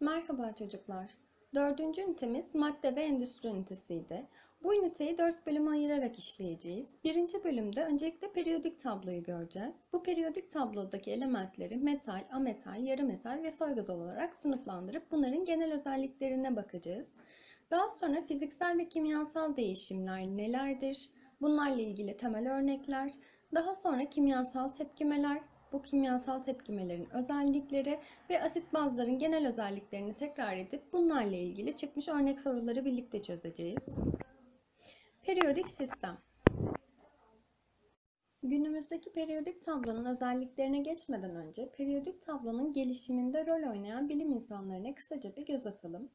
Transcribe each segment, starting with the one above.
Merhaba çocuklar. Dördüncü ünitemiz madde ve endüstri ünitesiydi. Bu üniteyi dört bölüme ayırarak işleyeceğiz. Birinci bölümde öncelikle periyodik tabloyu göreceğiz. Bu periyodik tablodaki elementleri metal, ametal, yarı metal ve soygaz olarak sınıflandırıp bunların genel özelliklerine bakacağız. Daha sonra fiziksel ve kimyasal değişimler nelerdir? Bunlarla ilgili temel örnekler, daha sonra kimyasal tepkimeler, bu kimyasal tepkimelerin özellikleri ve asit bazların genel özelliklerini tekrar edip bunlarla ilgili çıkmış örnek soruları birlikte çözeceğiz. Periyodik sistem Günümüzdeki periyodik tablonun özelliklerine geçmeden önce periyodik tablonun gelişiminde rol oynayan bilim insanlarına kısaca bir göz atalım.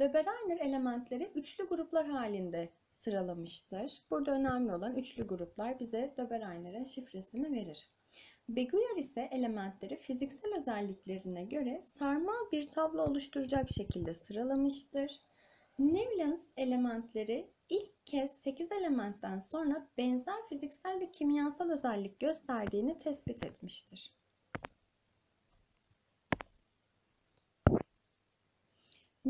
Döbereiner elementleri üçlü gruplar halinde sıralamıştır. Burada önemli olan üçlü gruplar bize Döbereiner'in şifresini verir. Beguyer ise elementleri fiziksel özelliklerine göre sarmal bir tablo oluşturacak şekilde sıralamıştır. Newlands elementleri ilk kez 8 elementten sonra benzer fiziksel ve kimyasal özellik gösterdiğini tespit etmiştir.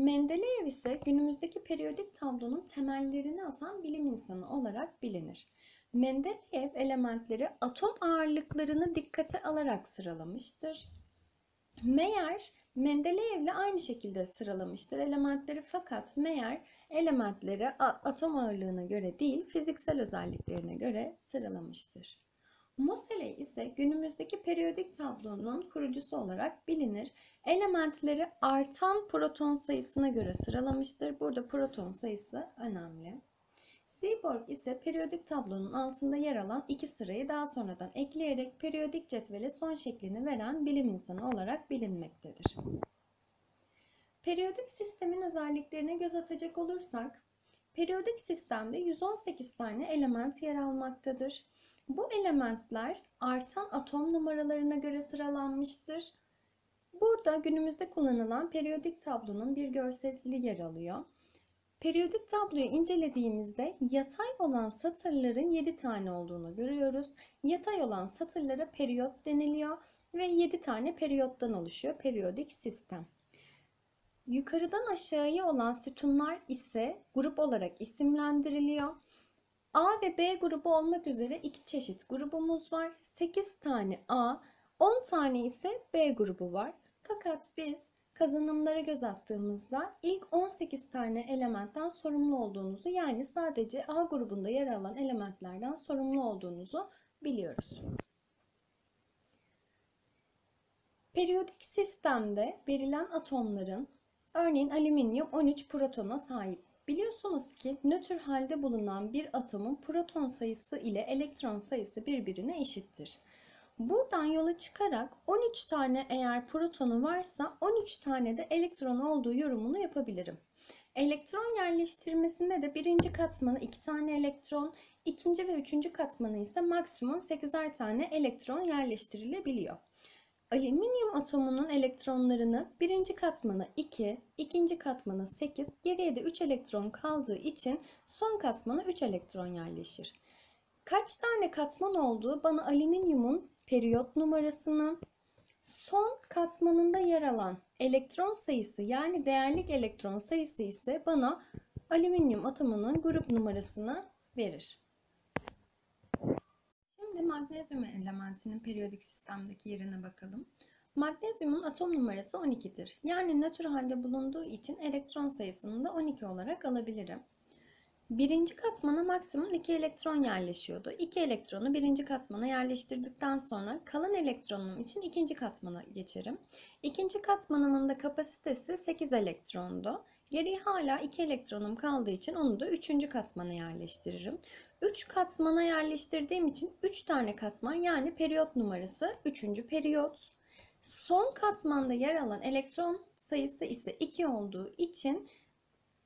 Mendeleev ise günümüzdeki periyodik tablonun temellerini atan bilim insanı olarak bilinir. Mendeleev elementleri atom ağırlıklarını dikkate alarak sıralamıştır. Meyer, Mendeleev'le aynı şekilde sıralamıştır elementleri fakat Meyer elementleri atom ağırlığına göre değil fiziksel özelliklerine göre sıralamıştır. Moseley ise günümüzdeki periyodik tablonun kurucusu olarak bilinir. Elementleri artan proton sayısına göre sıralamıştır. Burada proton sayısı önemli. Seaborg ise periyodik tablonun altında yer alan iki sırayı daha sonradan ekleyerek periyodik cetvele son şeklini veren bilim insanı olarak bilinmektedir. Periyodik sistemin özelliklerine göz atacak olursak, periyodik sistemde 118 tane element yer almaktadır. Bu elementler artan atom numaralarına göre sıralanmıştır. Burada günümüzde kullanılan periyodik tablonun bir görseli yer alıyor. Periyodik tabloyu incelediğimizde yatay olan satırların 7 tane olduğunu görüyoruz. Yatay olan satırlara periyot deniliyor ve 7 tane periyottan oluşuyor periyodik sistem. Yukarıdan aşağıya olan sütunlar ise grup olarak isimlendiriliyor. A ve B grubu olmak üzere iki çeşit grubumuz var. 8 tane A, 10 tane ise B grubu var. Fakat biz kazanımlara göz attığımızda ilk 18 tane elementten sorumlu olduğunuzu yani sadece A grubunda yer alan elementlerden sorumlu olduğunuzu biliyoruz. Periyodik sistemde verilen atomların örneğin alüminyum 13 protona sahip. Biliyorsunuz ki nötr halde bulunan bir atomun proton sayısı ile elektron sayısı birbirine eşittir. Buradan yola çıkarak 13 tane eğer protonu varsa 13 tane de elektron olduğu yorumunu yapabilirim. Elektron yerleştirmesinde de birinci katmanı 2 tane elektron, ikinci ve üçüncü katmanı ise maksimum 8'er tane elektron yerleştirilebiliyor. Alüminyum atomunun elektronlarını birinci katmanı 2, ikinci katmanı 8, geriye de 3 elektron kaldığı için son katmana 3 elektron yerleşir. Kaç tane katman olduğu bana alüminyumun periyot numarasını, son katmanında yer alan elektron sayısı yani değerlik elektron sayısı ise bana alüminyum atomunun grup numarasını verir. Şimdi magnezyum elementinin periyodik sistemdeki yerine bakalım. Magnezyumun atom numarası 12'dir. Yani nötr halde bulunduğu için elektron sayısını da 12 olarak alabilirim. Birinci katmana maksimum 2 elektron yerleşiyordu. 2 elektronu birinci katmana yerleştirdikten sonra kalan elektronum için ikinci katmana geçerim. İkinci katmanımın da kapasitesi 8 elektrondu. Geriye hala 2 elektronum kaldığı için onu da üçüncü katmana yerleştiririm. 3 katmana yerleştirdiğim için 3 tane katman yani periyot numarası 3. periyot. Son katmanda yer alan elektron sayısı ise 2 olduğu için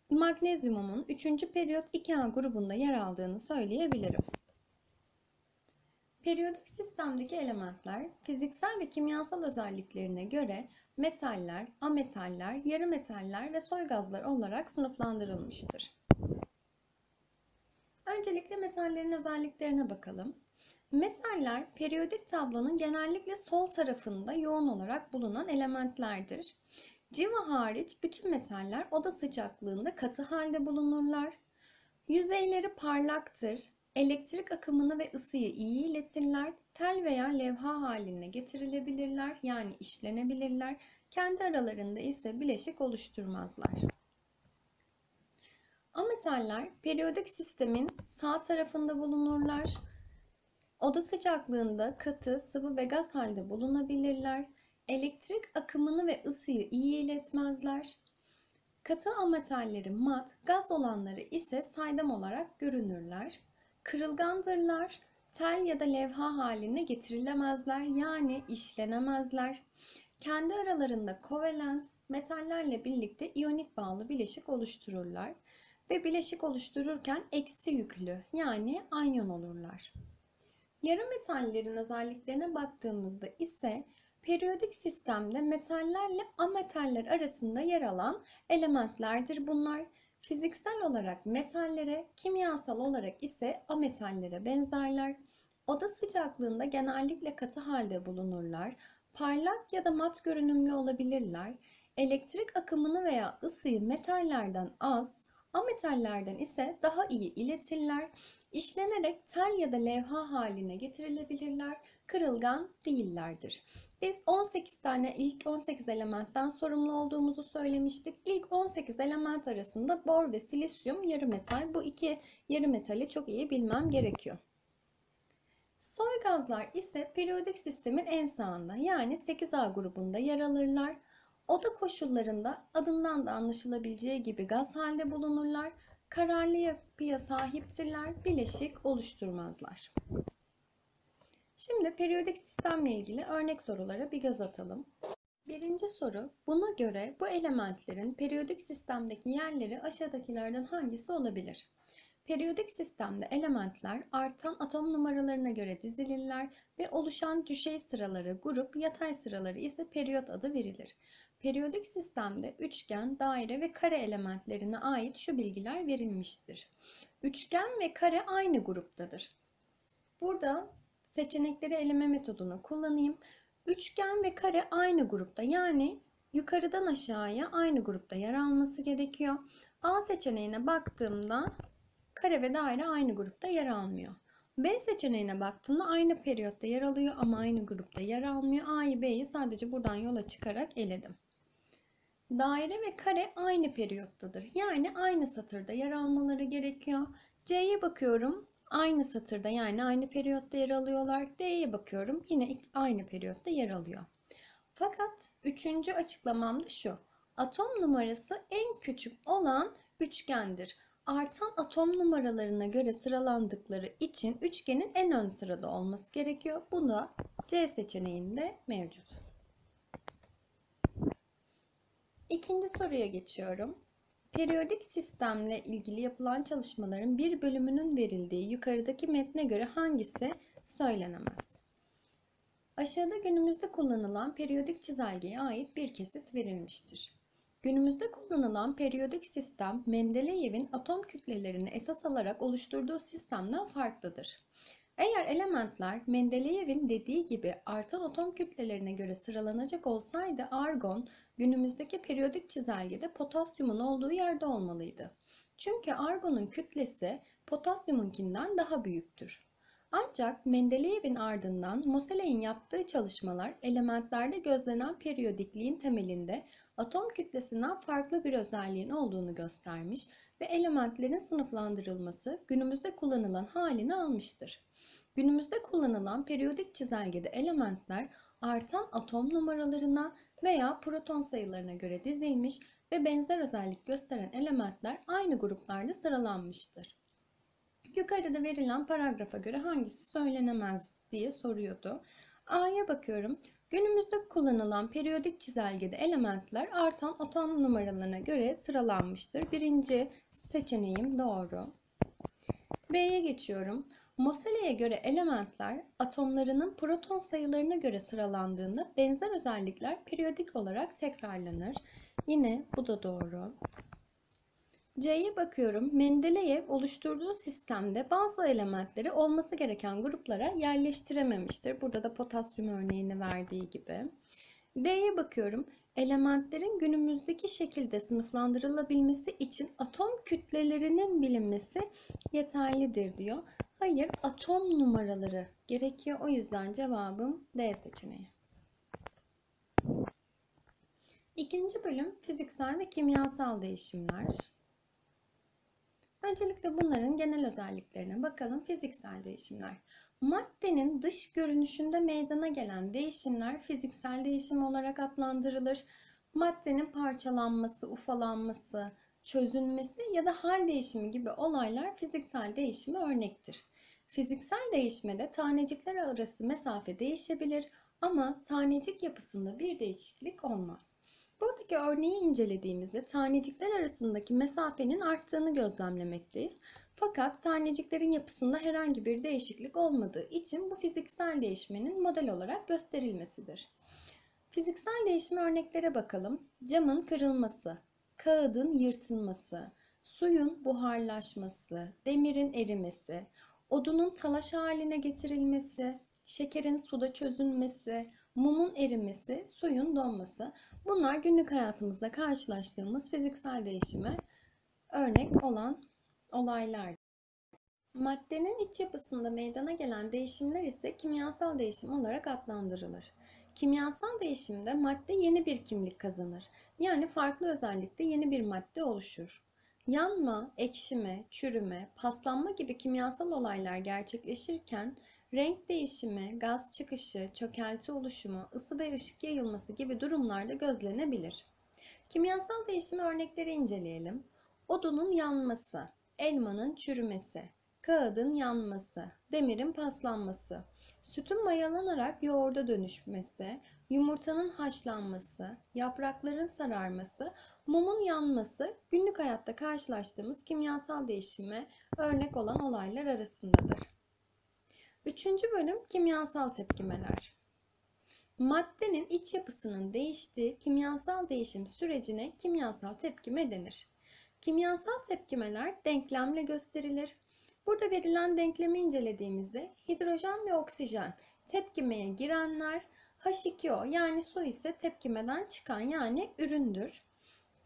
magnezyumumun 3. periyot 2A grubunda yer aldığını söyleyebilirim. Periyodik sistemdeki elementler fiziksel ve kimyasal özelliklerine göre metaller, ametaller, yarı metaller ve soy gazlar olarak sınıflandırılmıştır. Öncelikle metallerin özelliklerine bakalım. Metaller periyodik tablonun genellikle sol tarafında yoğun olarak bulunan elementlerdir. Civa hariç bütün metaller oda sıcaklığında katı halde bulunurlar. Yüzeyleri parlaktır. Elektrik akımını ve ısıyı iyi iletirler. Tel veya levha haline getirilebilirler yani işlenebilirler. Kendi aralarında ise bileşik oluşturmazlar. Ametaller periyodik sistemin sağ tarafında bulunurlar. Oda sıcaklığında katı, sıvı ve gaz halde bulunabilirler. Elektrik akımını ve ısıyı iyi iletmezler. Katı ametalleri mat, gaz olanları ise saydam olarak görünürler. Kırılgandırlar, tel ya da levha haline getirilemezler yani işlenemezler. Kendi aralarında kovalent metallerle birlikte iyonik bağlı bileşik oluştururlar ve bileşik oluştururken eksi yüklü yani anyon olurlar. Yarı metallerin özelliklerine baktığımızda ise periyodik sistemde metallerle ametaller arasında yer alan elementlerdir bunlar. Fiziksel olarak metallere, kimyasal olarak ise ametallere benzerler. Oda sıcaklığında genellikle katı halde bulunurlar. Parlak ya da mat görünümlü olabilirler. Elektrik akımını veya ısıyı metallerden az, ametallerden ise daha iyi iletirler. İşlenerek tel ya da levha haline getirilebilirler. Kırılgan değillerdir. Biz 18 tane ilk 18 elementten sorumlu olduğumuzu söylemiştik. İlk 18 element arasında bor ve silisyum yarı metal. Bu iki yarı metali çok iyi bilmem gerekiyor. Soy gazlar ise periyodik sistemin en sağında yani 8A grubunda yer alırlar. Oda koşullarında adından da anlaşılabileceği gibi gaz halde bulunurlar. Kararlı yapıya sahiptirler, bileşik oluşturmazlar. Şimdi periyodik sistemle ilgili örnek sorulara bir göz atalım. Birinci soru, buna göre bu elementlerin periyodik sistemdeki yerleri aşağıdakilerden hangisi olabilir? Periyodik sistemde elementler artan atom numaralarına göre dizilirler ve oluşan düşey sıraları grup, yatay sıraları ise periyot adı verilir. Periyodik sistemde üçgen, daire ve kare elementlerine ait şu bilgiler verilmiştir. Üçgen ve kare aynı gruptadır. Burada seçenekleri eleme metodunu kullanayım. Üçgen ve kare aynı grupta yani yukarıdan aşağıya aynı grupta yer alması gerekiyor. A seçeneğine baktığımda kare ve daire aynı grupta yer almıyor. B seçeneğine baktığımda aynı periyotta yer alıyor ama aynı grupta yer almıyor. A'yı B'yi sadece buradan yola çıkarak eledim. Daire ve kare aynı periyottadır. Yani aynı satırda yer almaları gerekiyor. C'ye bakıyorum. Aynı satırda yani aynı periyotta yer alıyorlar. D'ye bakıyorum. Yine aynı periyotta yer alıyor. Fakat üçüncü açıklamam da şu. Atom numarası en küçük olan üçgendir. Artan atom numaralarına göre sıralandıkları için üçgenin en ön sırada olması gerekiyor. Bu da C seçeneğinde mevcut. İkinci soruya geçiyorum. Periyodik sistemle ilgili yapılan çalışmaların bir bölümünün verildiği yukarıdaki metne göre hangisi söylenemez? Aşağıda günümüzde kullanılan periyodik çizelgeye ait bir kesit verilmiştir. Günümüzde kullanılan periyodik sistem Mendeleyev'in atom kütlelerini esas alarak oluşturduğu sistemden farklıdır. Eğer elementler Mendeleyev'in dediği gibi artan atom kütlelerine göre sıralanacak olsaydı argon günümüzdeki periyodik çizelgede potasyumun olduğu yerde olmalıydı. Çünkü argonun kütlesi potasyumunkinden daha büyüktür. Ancak Mendeleyev'in ardından Moseley'in yaptığı çalışmalar elementlerde gözlenen periyodikliğin temelinde atom kütlesinden farklı bir özelliğin olduğunu göstermiş ve elementlerin sınıflandırılması günümüzde kullanılan halini almıştır. Günümüzde kullanılan periyodik çizelgede elementler artan atom numaralarına veya proton sayılarına göre dizilmiş ve benzer özellik gösteren elementler aynı gruplarda sıralanmıştır. Yukarıda verilen paragrafa göre hangisi söylenemez diye soruyordu. A'ya bakıyorum. Günümüzde kullanılan periyodik çizelgede elementler artan atom numaralarına göre sıralanmıştır. Birinci seçeneğim doğru. B'ye geçiyorum. Moseley'e göre elementler atomlarının proton sayılarına göre sıralandığında benzer özellikler periyodik olarak tekrarlanır. Yine bu da doğru. C'ye bakıyorum. Mendeleyev oluşturduğu sistemde bazı elementleri olması gereken gruplara yerleştirememiştir. Burada da potasyum örneğini verdiği gibi. D'ye bakıyorum. Elementlerin günümüzdeki şekilde sınıflandırılabilmesi için atom kütlelerinin bilinmesi yeterlidir diyor. Hayır, atom numaraları gerekiyor. O yüzden cevabım D seçeneği. İkinci bölüm fiziksel ve kimyasal değişimler. Öncelikle bunların genel özelliklerine bakalım. Fiziksel değişimler. Maddenin dış görünüşünde meydana gelen değişimler fiziksel değişim olarak adlandırılır. Maddenin parçalanması, ufalanması, çözünmesi ya da hal değişimi gibi olaylar fiziksel değişime örnektir. Fiziksel değişmede tanecikler arası mesafe değişebilir ama tanecik yapısında bir değişiklik olmaz. Buradaki örneği incelediğimizde tanecikler arasındaki mesafenin arttığını gözlemlemekteyiz. Fakat taneciklerin yapısında herhangi bir değişiklik olmadığı için bu fiziksel değişmenin model olarak gösterilmesidir. Fiziksel değişim örneklere bakalım. Camın kırılması, kağıdın yırtılması, suyun buharlaşması, demirin erimesi, odunun talaş haline getirilmesi, şekerin suda çözünmesi, mumun erimesi, suyun donması. Bunlar günlük hayatımızda karşılaştığımız fiziksel değişime örnek olan olaylar. Maddenin iç yapısında meydana gelen değişimler ise kimyasal değişim olarak adlandırılır. Kimyasal değişimde madde yeni bir kimlik kazanır. Yani farklı özellikte yeni bir madde oluşur. Yanma, ekşime, çürüme, paslanma gibi kimyasal olaylar gerçekleşirken renk değişimi, gaz çıkışı, çökelti oluşumu, ısı ve ışık yayılması gibi durumlarda gözlenebilir. Kimyasal değişimi örnekleri inceleyelim. Odunun yanması, elmanın çürümesi, kağıdın yanması, demirin paslanması, sütün mayalanarak yoğurda dönüşmesi, yumurtanın haşlanması, yaprakların sararması, mumun yanması günlük hayatta karşılaştığımız kimyasal değişime örnek olan olaylar arasındadır. Üçüncü bölüm kimyasal tepkimeler. Maddenin iç yapısının değiştiği kimyasal değişim sürecine kimyasal tepkime denir. Kimyasal tepkimeler denklemle gösterilir. Burada verilen denklemi incelediğimizde hidrojen ve oksijen tepkimeye girenler, H2O yani su ise tepkimeden çıkan yani üründür.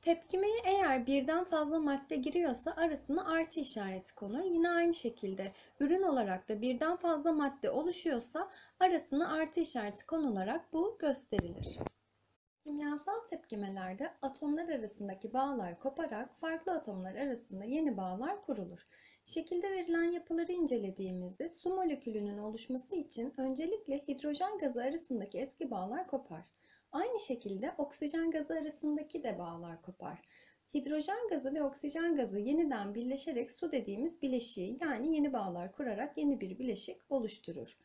Tepkimeye eğer birden fazla madde giriyorsa arasına artı işareti konur. Yine aynı şekilde ürün olarak da birden fazla madde oluşuyorsa arasına artı işareti konularak bu gösterilir. Kimyasal tepkimelerde atomlar arasındaki bağlar koparak farklı atomlar arasında yeni bağlar kurulur. Şekilde verilen yapıları incelediğimizde su molekülünün oluşması için öncelikle hidrojen gazı arasındaki eski bağlar kopar. Aynı şekilde oksijen gazı arasındaki de bağlar kopar. Hidrojen gazı ve oksijen gazı yeniden birleşerek su dediğimiz bileşiği yani yeni bağlar kurarak yeni bir bileşik oluşturur.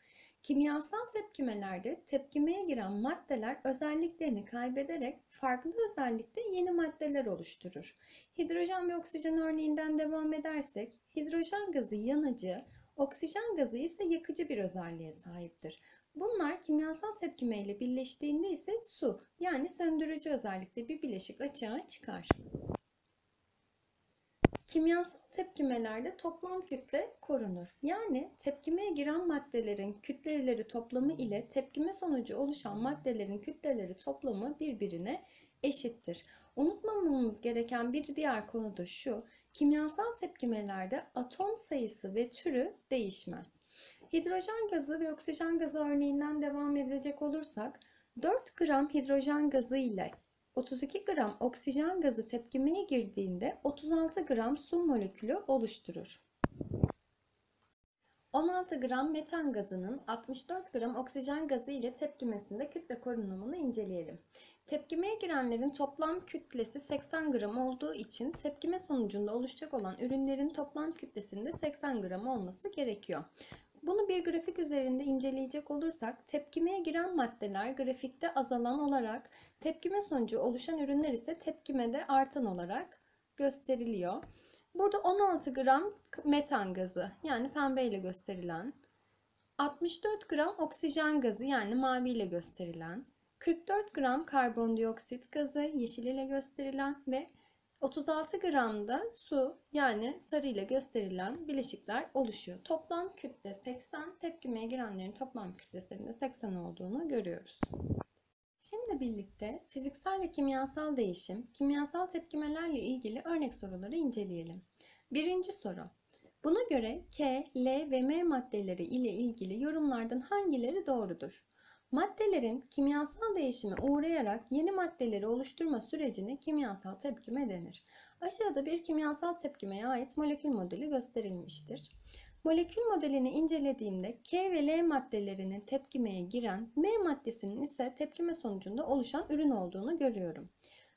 Kimyasal tepkimelerde tepkimeye giren maddeler özelliklerini kaybederek farklı özellikte yeni maddeler oluşturur. Hidrojen ve oksijen örneğinden devam edersek, hidrojen gazı yanıcı, oksijen gazı ise yakıcı bir özelliğe sahiptir. Bunlar kimyasal tepkime ile birleştiğinde ise su yani söndürücü özellikte bir bileşik açığa çıkar. Kimyasal tepkimelerde toplam kütle korunur. Yani tepkimeye giren maddelerin kütleleri toplamı ile tepkime sonucu oluşan maddelerin kütleleri toplamı birbirine eşittir. Unutmamamız gereken bir diğer konu da şu. Kimyasal tepkimelerde atom sayısı ve türü değişmez. Hidrojen gazı ve oksijen gazı örneğinden devam edecek olursak 4 gram hidrojen gazı ile 32 gram oksijen gazı tepkimeye girdiğinde 36 gram su molekülü oluşturur. 16 gram metan gazının 64 gram oksijen gazı ile tepkimesinde kütle korunumunu inceleyelim. Tepkimeye girenlerin toplam kütlesi 80 gram olduğu için tepkime sonucunda oluşacak olan ürünlerin toplam kütlesinde 80 gram olması gerekiyor. Bunu bir grafik üzerinde inceleyecek olursak tepkimeye giren maddeler grafikte azalan olarak tepkime sonucu oluşan ürünler ise tepkimede artan olarak gösteriliyor. Burada 16 gram metan gazı yani pembe ile gösterilen, 64 gram oksijen gazı yani mavi ile gösterilen, 44 gram karbondioksit gazı yeşil ile gösterilen ve 36 gramda su yani sarı ile gösterilen bileşikler oluşuyor. Toplam kütle 80, tepkimeye girenlerin toplam kütlesinin de 80 olduğunu görüyoruz. Şimdi birlikte fiziksel ve kimyasal değişim, kimyasal tepkimelerle ilgili örnek soruları inceleyelim. Birinci soru. Buna göre K, L ve M maddeleri ile ilgili yorumlardan hangileri doğrudur? Maddelerin kimyasal değişime uğrayarak yeni maddeleri oluşturma sürecine kimyasal tepkime denir. Aşağıda bir kimyasal tepkimeye ait molekül modeli gösterilmiştir. Molekül modelini incelediğimde K ve L maddelerinin tepkimeye giren, M maddesinin ise tepkime sonucunda oluşan ürün olduğunu görüyorum.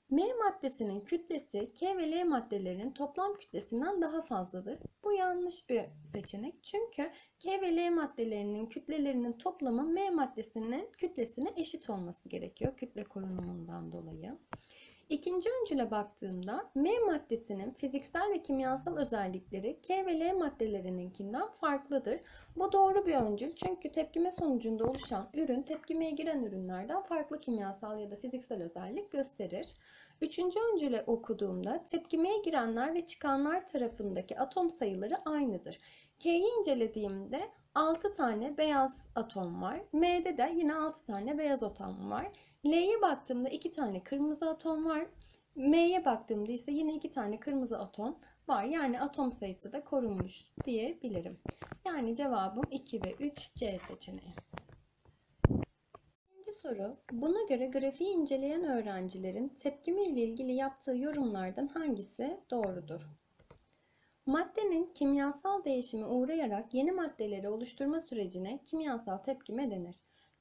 M maddesinin kütlesi K ve L maddelerinin toplam kütlesinden daha fazladır. Bu yanlış bir seçenek. Çünkü K ve L maddelerinin kütlelerinin toplamı M maddesinin kütlesine eşit olması gerekiyor kütle korunumundan dolayı. İkinci öncüle baktığımda M maddesinin fiziksel ve kimyasal özellikleri K ve L maddelerininkinden farklıdır. Bu doğru bir öncül çünkü tepkime sonucunda oluşan ürün tepkimeye giren ürünlerden farklı kimyasal ya da fiziksel özellik gösterir. Üçüncü öncüle okuduğumda tepkimeye girenler ve çıkanlar tarafındaki atom sayıları aynıdır. K'yi incelediğimde 6 tane beyaz atom var. M'de de yine 6 tane beyaz atom var. L'ye baktığımda 2 tane kırmızı atom var. M'ye baktığımda ise yine 2 tane kırmızı atom var. Yani atom sayısı da korunmuş diyebilirim. Yani cevabım 2 ve 3 C seçeneği. İkinci soru. Buna göre grafiği inceleyen öğrencilerin tepkime ile ilgili yaptığı yorumlardan hangisi doğrudur? Maddenin kimyasal değişime uğrayarak yeni maddeleri oluşturma sürecine kimyasal tepkime denir.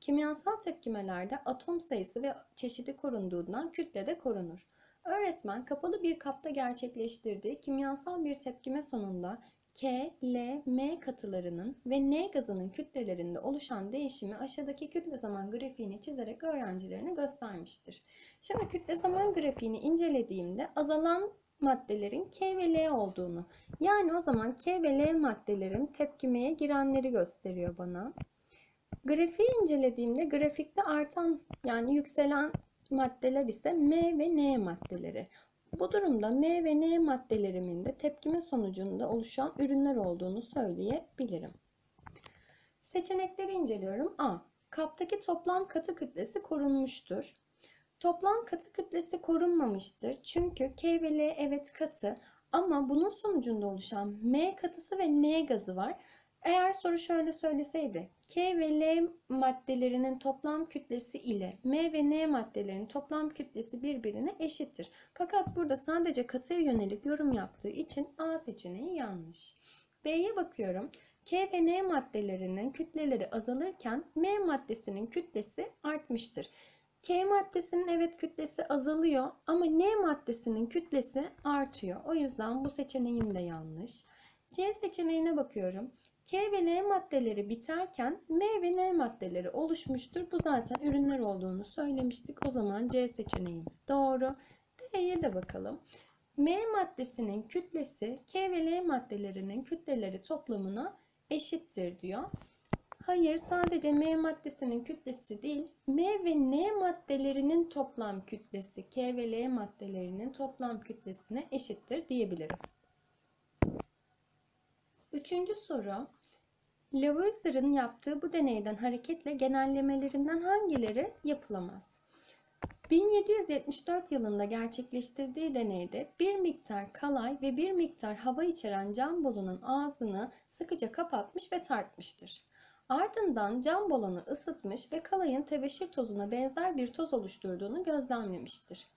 Kimyasal tepkimelerde atom sayısı ve çeşidi korunduğundan kütle de korunur. Öğretmen kapalı bir kapta gerçekleştirdiği kimyasal bir tepkime sonunda K, L, M katılarının ve N gazının kütlelerinde oluşan değişimi aşağıdaki kütle zaman grafiğini çizerek öğrencilerine göstermiştir. Şimdi kütle zaman grafiğini incelediğimde azalan maddelerin K ve L olduğunu yani o zaman K ve L maddelerin tepkimeye girenleri gösteriyor bana. Grafiği incelediğimde grafikte artan yani yükselen maddeler ise M ve N maddeleri. Bu durumda M ve N maddelerimin de tepkime sonucunda oluşan ürünler olduğunu söyleyebilirim. Seçenekleri inceliyorum. A. Kaptaki toplam katı kütlesi korunmuştur. Toplam katı kütlesi korunmamıştır. Çünkü K ve L evet katı ama bunun sonucunda oluşan M katısı ve N gazı var. Eğer soru şöyle söyleseydi, K ve L maddelerinin toplam kütlesi ile M ve N maddelerinin toplam kütlesi birbirine eşittir. Fakat burada sadece katıya yönelik yorum yaptığı için A seçeneği yanlış. B'ye bakıyorum. K ve N maddelerinin kütleleri azalırken M maddesinin kütlesi artmıştır. K maddesinin evet kütlesi azalıyor ama N maddesinin kütlesi artıyor. O yüzden bu seçeneğim de yanlış. C seçeneğine bakıyorum. K ve L maddeleri biterken M ve N maddeleri oluşmuştur. Bu zaten ürünler olduğunu söylemiştik. O zaman C seçeneği doğru. D'ye de bakalım. M maddesinin kütlesi K ve L maddelerinin kütleleri toplamına eşittir diyor. Hayır sadece M maddesinin kütlesi değil M ve N maddelerinin toplam kütlesi K ve L maddelerinin toplam kütlesine eşittir diyebilirim. Üçüncü soru. Lavoisier'in yaptığı bu deneyden hareketle genellemelerinden hangileri yapılamaz? 1774 yılında gerçekleştirdiği deneyde bir miktar kalay ve bir miktar hava içeren cam bolunun ağzını sıkıca kapatmış ve tartmıştır. Ardından cam balonu ısıtmış ve kalayın tebeşir tozuna benzer bir toz oluşturduğunu gözlemlemiştir.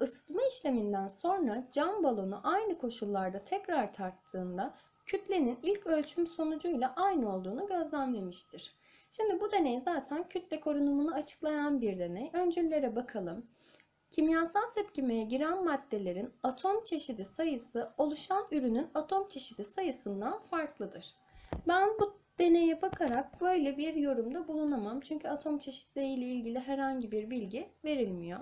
Isıtma işleminden sonra cam balonu aynı koşullarda tekrar tarttığında kütlenin ilk ölçüm sonucuyla aynı olduğunu gözlemlemiştir. Şimdi bu deney zaten kütle korunumunu açıklayan bir deney. Öncüllere bakalım. Kimyasal tepkimeye giren maddelerin atom çeşidi sayısı oluşan ürünün atom çeşidi sayısından farklıdır. Ben bu deneye bakarak böyle bir yorumda bulunamam. Çünkü atom çeşitliliği ile ilgili herhangi bir bilgi verilmiyor.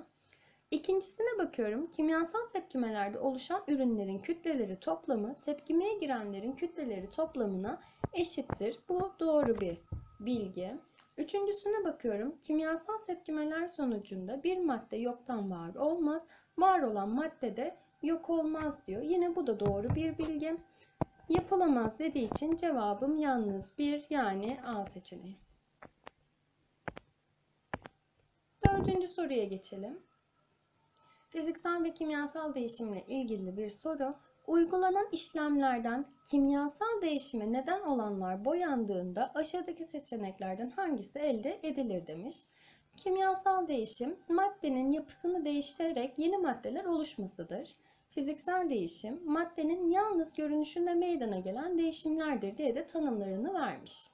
İkincisine bakıyorum. Kimyasal tepkimelerde oluşan ürünlerin kütleleri toplamı tepkimeye girenlerin kütleleri toplamına eşittir. Bu doğru bir bilgi. Üçüncüsüne bakıyorum. Kimyasal tepkimeler sonucunda bir madde yoktan var olmaz. Var olan madde de yok olmaz diyor. Yine bu da doğru bir bilgi. Yapılamaz dediği için cevabım yalnız bir yani A seçeneği. Dördüncü soruya geçelim. Fiziksel ve kimyasal değişimle ilgili bir soru. Uygulanan işlemlerden kimyasal değişime neden olanlar boyandığında aşağıdaki seçeneklerden hangisi elde edilir demiş. Kimyasal değişim maddenin yapısını değiştirerek yeni maddeler oluşmasıdır. Fiziksel değişim maddenin yalnız görünüşünde meydana gelen değişimlerdir diye de tanımlarını vermiş.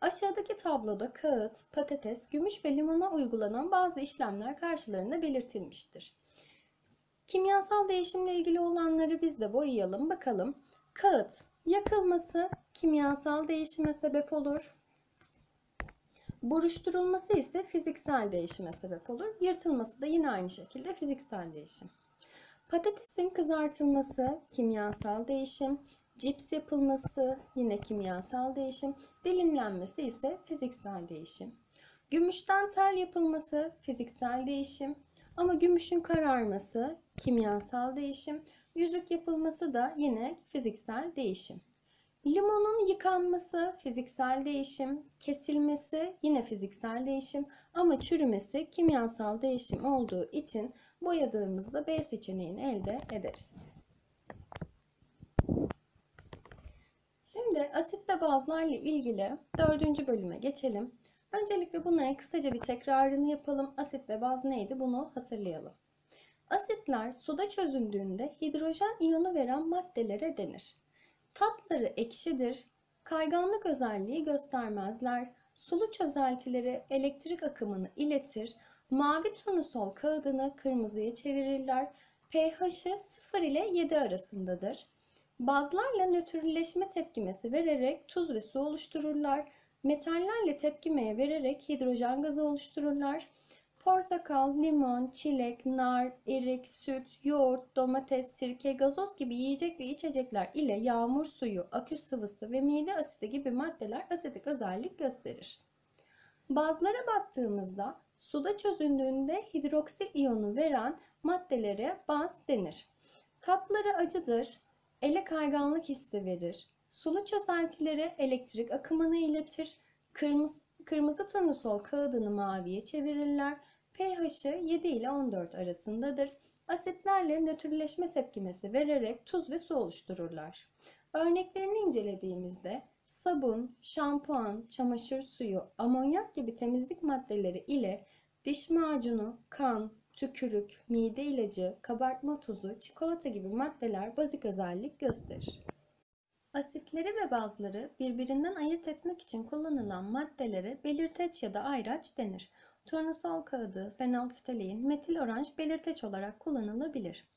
Aşağıdaki tabloda kağıt, patates, gümüş ve limona uygulanan bazı işlemler karşılarında belirtilmiştir. Kimyasal değişimle ilgili olanları biz de boyayalım bakalım. Kağıt yakılması kimyasal değişime sebep olur. Buruşturulması ise fiziksel değişime sebep olur. Yırtılması da yine aynı şekilde fiziksel değişim. Patatesin kızartılması kimyasal değişim, cips yapılması yine kimyasal değişim, dilimlenmesi ise fiziksel değişim. Gümüşten tel yapılması fiziksel değişim ama gümüşün kararması kimyasal değişim, yüzük yapılması da yine fiziksel değişim. Limonun yıkanması fiziksel değişim, kesilmesi yine fiziksel değişim ama çürümesi kimyasal değişim olduğu için boyadığımızda B seçeneğini elde ederiz. Şimdi asit ve bazlarla ilgili dördüncü bölüme geçelim. Öncelikle bunların kısaca bir tekrarını yapalım. Asit ve baz neydi bunu hatırlayalım. Asitler suda çözüldüğünde hidrojen iyonu veren maddelere denir. Tatları ekşidir, kayganlık özelliği göstermezler, sulu çözeltileri elektrik akımını iletir, mavi turnusol kağıdını kırmızıya çevirirler, pH'ı 0 ile 7 arasındadır. Bazlarla nötrleşme tepkimesi vererek tuz ve su oluştururlar. Metallerle tepkimeye vererek hidrojen gazı oluştururlar. Portakal, limon, çilek, nar, erik, süt, yoğurt, domates, sirke, gazoz gibi yiyecek ve içecekler ile yağmur suyu, akü sıvısı ve mide asidi gibi maddeler asitik özellik gösterir. Bazlara baktığımızda suda çözündüğünde hidroksil iyonu veren maddelere baz denir. Tatları acıdır, ele kayganlık hissi verir. Sulu çözeltileri elektrik akımını iletir. Kırmızı, kırmızı turnusol kağıdını maviye çevirirler. pH'ı 7 ile 14 arasındadır. Asitlerle nötrleşme tepkimesi vererek tuz ve su oluştururlar. Örneklerini incelediğimizde sabun, şampuan, çamaşır suyu, amonyak gibi temizlik maddeleri ile diş macunu, kan, tükürük, mide ilacı, kabartma tozu, çikolata gibi maddeler bazik özellik gösterir. Asitleri ve bazları birbirinden ayırt etmek için kullanılan maddelere belirteç ya da ayraç denir. Turnusol kağıdı, fenolftalein, metil oranj belirteç olarak kullanılabilir.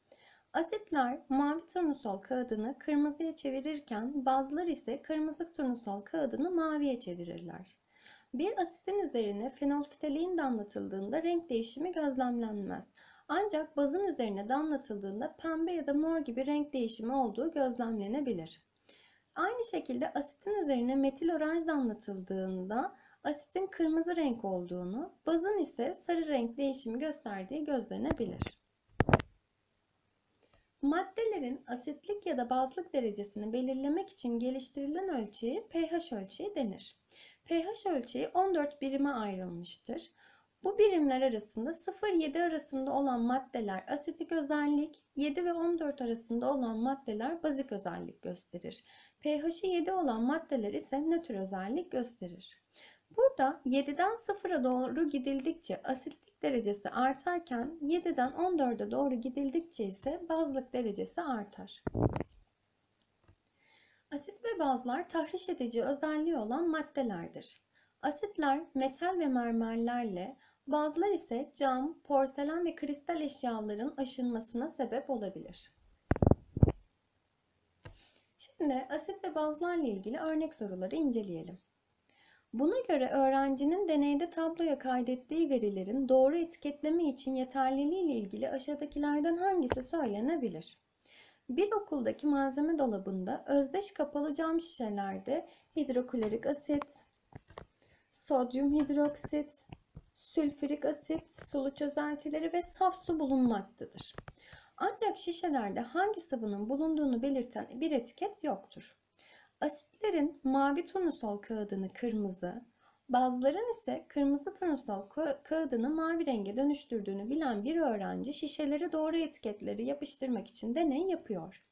Asitler mavi turnusol kağıdını kırmızıya çevirirken bazılar ise kırmızı turnusol kağıdını maviye çevirirler. Bir asitin üzerine fenolftalein damlatıldığında renk değişimi gözlemlenmez. Ancak bazın üzerine damlatıldığında pembe ya da mor gibi renk değişimi olduğu gözlemlenebilir. Aynı şekilde asitin üzerine metil oranj damlatıldığında asitin kırmızı renk olduğunu, bazın ise sarı renk değişimi gösterdiği gözlenebilir. Maddelerin asitlik ya da bazlık derecesini belirlemek için geliştirilen ölçeği pH ölçeği denir pH ölçeği 14 birime ayrılmıştır. Bu birimler arasında 0-7 arasında olan maddeler asitik özellik, 7 ve 14 arasında olan maddeler bazik özellik gösterir. pH'i 7 olan maddeler ise nötr özellik gösterir. Burada 7'den 0'a doğru gidildikçe asitlik derecesi artarken 7'den 14'e doğru gidildikçe ise bazlık derecesi artar. Asit ve bazlar tahriş edici özelliği olan maddelerdir. Asitler metal ve mermerlerle, bazlar ise cam, porselen ve kristal eşyaların aşınmasına sebep olabilir. Şimdi asit ve bazlarla ilgili örnek soruları inceleyelim. Buna göre öğrencinin deneyde tabloya kaydettiği verilerin doğru etiketleme için yeterliliği ile ilgili aşağıdakilerden hangisi söylenebilir? Bir okuldaki malzeme dolabında özdeş kapalı cam şişelerde hidroklorik asit, sodyum hidroksit, sülfürik asit, sulu çözeltileri ve saf su bulunmaktadır. Ancak şişelerde hangi sıvının bulunduğunu belirten bir etiket yoktur. Asitlerin mavi turnusol kağıdını kırmızı, Bazıların ise kırmızı turnusol ka- kağıdını mavi renge dönüştürdüğünü bilen bir öğrenci şişelere doğru etiketleri yapıştırmak için deney yapıyor.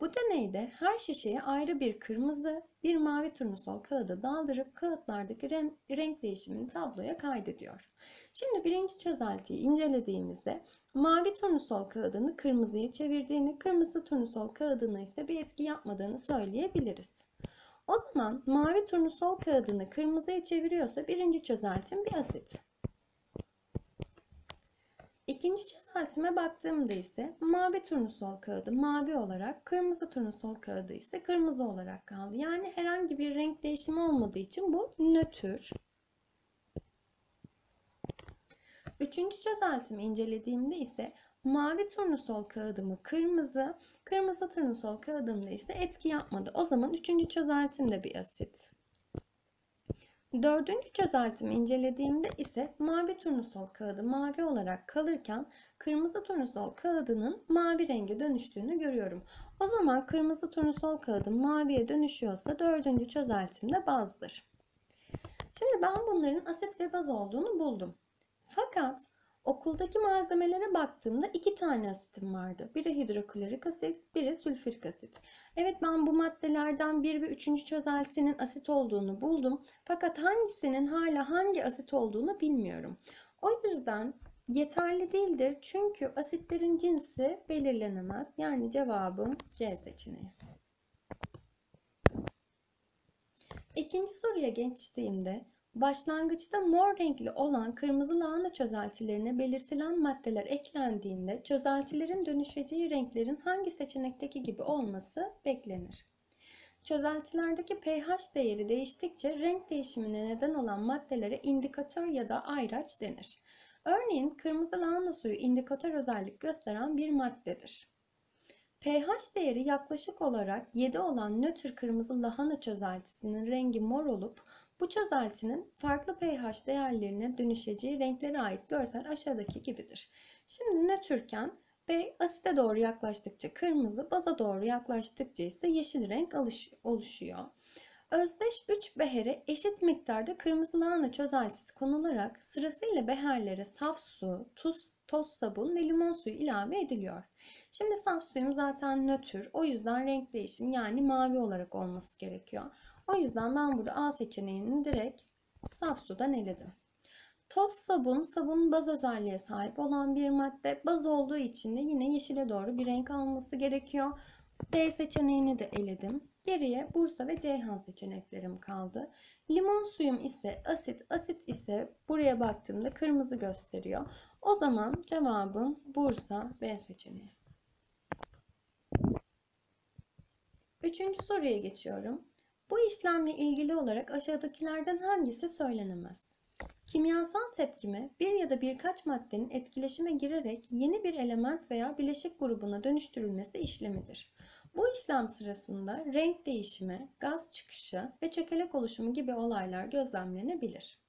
Bu deneyde her şişeye ayrı bir kırmızı, bir mavi turnusol kağıdı daldırıp kağıtlardaki renk, renk değişimini tabloya kaydediyor. Şimdi birinci çözeltiyi incelediğimizde mavi turnusol kağıdını kırmızıya çevirdiğini, kırmızı turnusol kağıdını ise bir etki yapmadığını söyleyebiliriz. O zaman mavi turnusol kağıdını kırmızıya çeviriyorsa birinci çözeltim bir asit. İkinci çözeltime baktığımda ise mavi turnusol kağıdı mavi olarak, kırmızı turnusol kağıdı ise kırmızı olarak kaldı. Yani herhangi bir renk değişimi olmadığı için bu nötr. Üçüncü çözeltimi incelediğimde ise mavi turnusol kağıdımı kırmızı, kırmızı turnusol kağıdımda ise etki yapmadı. O zaman üçüncü çözeltim de bir asit. Dördüncü çözeltimi incelediğimde ise mavi turnusol kağıdı mavi olarak kalırken kırmızı turnusol kağıdının mavi renge dönüştüğünü görüyorum. O zaman kırmızı turnusol kağıdı maviye dönüşüyorsa dördüncü çözeltim de bazdır. Şimdi ben bunların asit ve baz olduğunu buldum. Fakat okuldaki malzemelere baktığımda iki tane asitim vardı. Biri hidroklorik asit, biri sülfürik asit. Evet ben bu maddelerden 1 ve 3. çözeltinin asit olduğunu buldum. Fakat hangisinin hala hangi asit olduğunu bilmiyorum. O yüzden yeterli değildir. Çünkü asitlerin cinsi belirlenemez. Yani cevabım C seçeneği. İkinci soruya geçtiğimde Başlangıçta mor renkli olan kırmızı lahana çözeltilerine belirtilen maddeler eklendiğinde çözeltilerin dönüşeceği renklerin hangi seçenekteki gibi olması beklenir. Çözeltilerdeki pH değeri değiştikçe renk değişimine neden olan maddelere indikatör ya da ayraç denir. Örneğin kırmızı lahana suyu indikatör özellik gösteren bir maddedir. pH değeri yaklaşık olarak 7 olan nötr kırmızı lahana çözeltisinin rengi mor olup bu çözeltinin farklı pH değerlerine dönüşeceği renklere ait görsel aşağıdaki gibidir. Şimdi nötrken ve asite doğru yaklaştıkça kırmızı, baza doğru yaklaştıkça ise yeşil renk oluşuyor. Özdeş 3 behere eşit miktarda kırmızı lahana çözeltisi konularak sırasıyla beherlere saf su, tuz, toz sabun ve limon suyu ilave ediliyor. Şimdi saf suyum zaten nötr, o yüzden renk değişimi yani mavi olarak olması gerekiyor. O yüzden ben burada A seçeneğini direkt saf sudan eledim. Toz sabun, sabun baz özelliğe sahip olan bir madde. Baz olduğu için de yine yeşile doğru bir renk alması gerekiyor. D seçeneğini de eledim. Geriye Bursa ve Ceyhan seçeneklerim kaldı. Limon suyum ise asit, asit ise buraya baktığımda kırmızı gösteriyor. O zaman cevabım Bursa B seçeneği. Üçüncü soruya geçiyorum. Bu işlemle ilgili olarak aşağıdakilerden hangisi söylenemez? Kimyasal tepkime bir ya da birkaç maddenin etkileşime girerek yeni bir element veya bileşik grubuna dönüştürülmesi işlemidir. Bu işlem sırasında renk değişimi, gaz çıkışı ve çökelek oluşumu gibi olaylar gözlemlenebilir.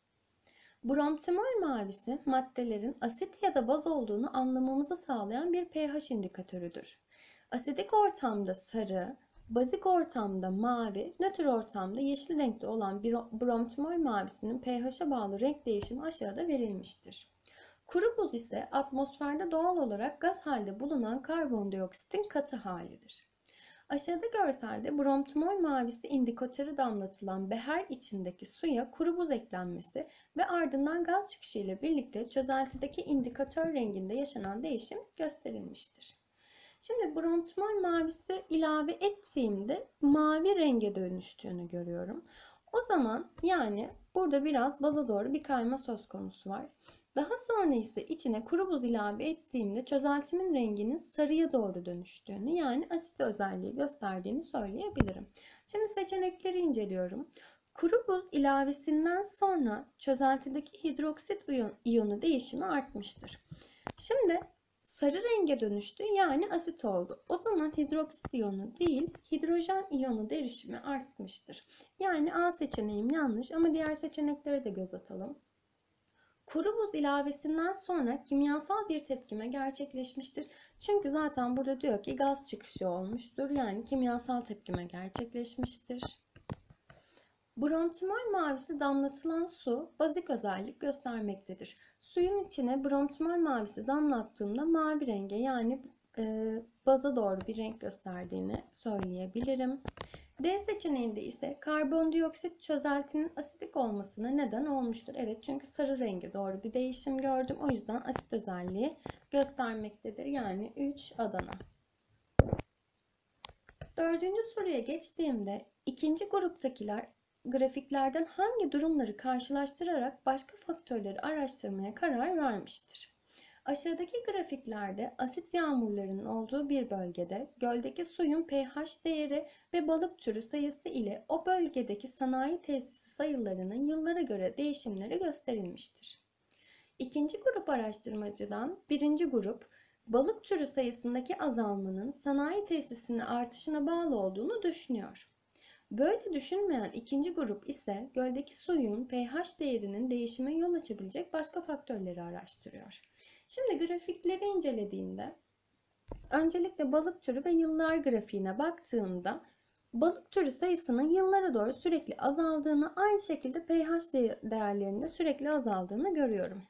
Bromtimol mavisi maddelerin asit ya da baz olduğunu anlamamızı sağlayan bir pH indikatörüdür. Asidik ortamda sarı, Bazik ortamda mavi, nötr ortamda yeşil renkte olan bromtimol mavisinin pH'e bağlı renk değişimi aşağıda verilmiştir. Kuru buz ise atmosferde doğal olarak gaz halde bulunan karbondioksitin katı halidir. Aşağıda görselde bromtimol mavisi indikatörü damlatılan beher içindeki suya kuru buz eklenmesi ve ardından gaz çıkışı ile birlikte çözeltideki indikatör renginde yaşanan değişim gösterilmiştir. Şimdi bronzmol mavisi ilave ettiğimde mavi renge dönüştüğünü görüyorum. O zaman yani burada biraz baza doğru bir kayma söz konusu var. Daha sonra ise içine kuru buz ilave ettiğimde çözeltimin renginin sarıya doğru dönüştüğünü yani asit özelliği gösterdiğini söyleyebilirim. Şimdi seçenekleri inceliyorum. Kuru buz ilavesinden sonra çözeltideki hidroksit iyonu değişimi artmıştır. Şimdi sarı renge dönüştü yani asit oldu. O zaman hidroksit iyonu değil hidrojen iyonu derişimi artmıştır. Yani A seçeneğim yanlış ama diğer seçeneklere de göz atalım. Kuru buz ilavesinden sonra kimyasal bir tepkime gerçekleşmiştir. Çünkü zaten burada diyor ki gaz çıkışı olmuştur. Yani kimyasal tepkime gerçekleşmiştir. Brontimal mavisi damlatılan su bazik özellik göstermektedir. Suyun içine brontimal mavisi damlattığımda mavi renge yani e, baza doğru bir renk gösterdiğini söyleyebilirim. D seçeneğinde ise karbondioksit çözeltinin asidik olmasına neden olmuştur. Evet çünkü sarı rengi doğru bir değişim gördüm. O yüzden asit özelliği göstermektedir. Yani 3 Adana. Dördüncü soruya geçtiğimde ikinci gruptakiler grafiklerden hangi durumları karşılaştırarak başka faktörleri araştırmaya karar vermiştir? Aşağıdaki grafiklerde asit yağmurlarının olduğu bir bölgede göldeki suyun pH değeri ve balık türü sayısı ile o bölgedeki sanayi tesisi sayılarının yıllara göre değişimleri gösterilmiştir. İkinci grup araştırmacıdan birinci grup balık türü sayısındaki azalmanın sanayi tesisinin artışına bağlı olduğunu düşünüyor. Böyle düşünmeyen ikinci grup ise göldeki suyun pH değerinin değişime yol açabilecek başka faktörleri araştırıyor. Şimdi grafikleri incelediğimde öncelikle balık türü ve yıllar grafiğine baktığımda balık türü sayısının yıllara doğru sürekli azaldığını aynı şekilde pH değerlerinde sürekli azaldığını görüyorum.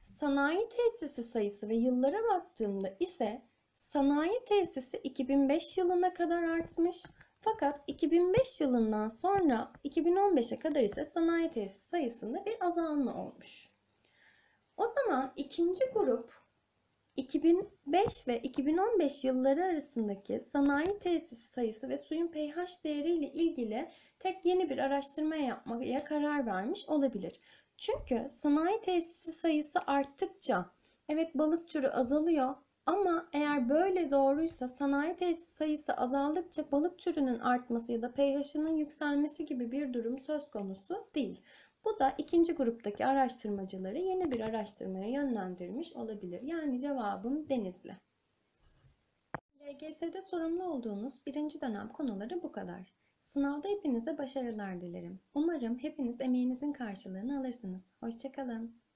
Sanayi tesisi sayısı ve yıllara baktığımda ise sanayi tesisi 2005 yılına kadar artmış fakat 2005 yılından sonra 2015'e kadar ise sanayi tesisi sayısında bir azalma olmuş. O zaman ikinci grup 2005 ve 2015 yılları arasındaki sanayi tesisi sayısı ve suyun pH değeri ile ilgili tek yeni bir araştırma yapmaya karar vermiş olabilir. Çünkü sanayi tesisi sayısı arttıkça evet balık türü azalıyor ama eğer böyle doğruysa sanayi tesisi sayısı azaldıkça balık türünün artması ya da pH'ının yükselmesi gibi bir durum söz konusu değil. Bu da ikinci gruptaki araştırmacıları yeni bir araştırmaya yönlendirmiş olabilir. Yani cevabım Denizli. LGS'de sorumlu olduğunuz birinci dönem konuları bu kadar. Sınavda hepinize başarılar dilerim. Umarım hepiniz emeğinizin karşılığını alırsınız. Hoşçakalın.